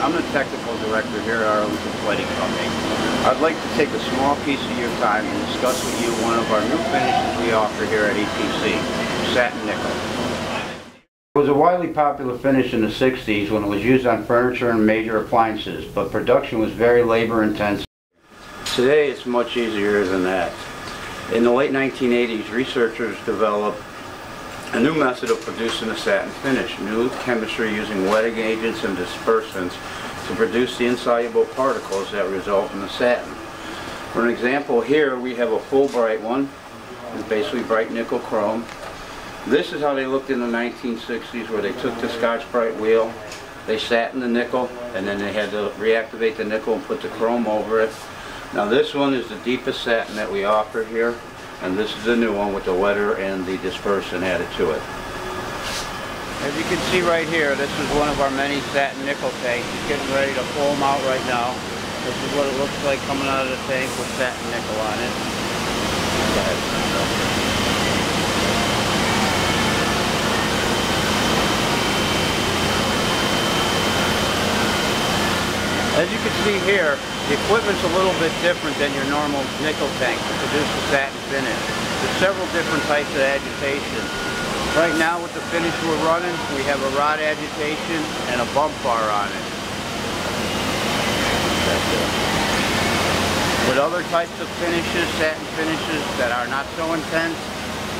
I'm the technical director here at Arlington Plating Company. I'd like to take a small piece of your time and discuss with you one of our new finishes we offer here at APC, satin nickel. It was a widely popular finish in the 60s when it was used on furniture and major appliances, but production was very labor intensive. Today it's much easier than that. In the late 1980s, researchers developed a new method of producing a satin finish, new chemistry using wetting agents and dispersants to produce the insoluble particles that result in the satin. For an example here we have a full bright one, it's basically bright nickel chrome. This is how they looked in the 1960s where they took the Scotch-Brite wheel, they satin the nickel, and then they had to reactivate the nickel and put the chrome over it. Now this one is the deepest satin that we offer here. And this is the new one with the wetter and the dispersant added to it. As you can see right here, this is one of our many satin nickel tanks. He's getting ready to pull them out right now. This is what it looks like coming out of the tank with satin nickel on it. As you can see here, the equipment's a little bit different than your normal nickel tank to produce the satin finish. There's several different types of agitation. Right now with the finish we're running, we have a rod agitation and a bump bar on it. With other types of finishes, satin finishes that are not so intense,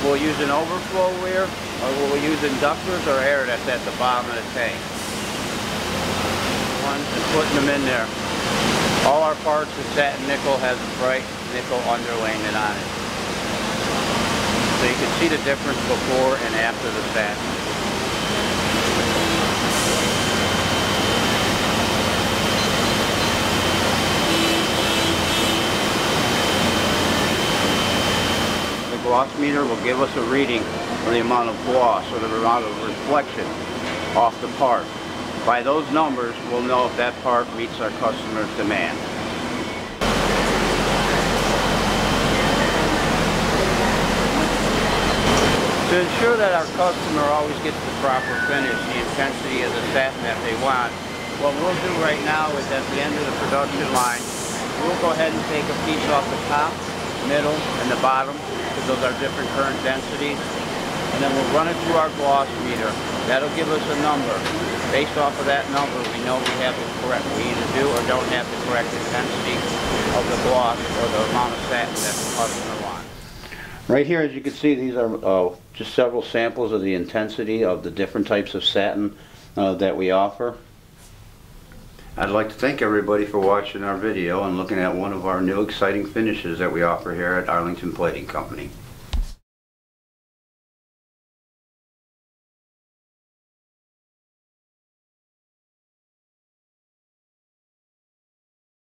we'll use an overflow weir or we'll use inductors or air that's at the bottom of the tank. One and putting them in there. All our parts of satin nickel has a bright nickel underlayment on it. So you can see the difference before and after the satin. The gloss meter will give us a reading of the amount of gloss or the amount of reflection off the part. By those numbers, we'll know if that part meets our customer's demand. To ensure that our customer always gets the proper finish, the intensity of the satin that they want, what we'll do right now is at the end of the production line, we'll go ahead and take a piece off the top, middle, and the bottom, because those are different current densities, and then we'll run it through our gloss meter. That'll give us a number. Based off of that number, we know we have the correct, we either do or don't have the correct intensity of the gloss or the amount of satin that the customer wants. Right here, as you can see, these are uh, just several samples of the intensity of the different types of satin uh, that we offer. I'd like to thank everybody for watching our video and looking at one of our new exciting finishes that we offer here at Arlington Plating Company.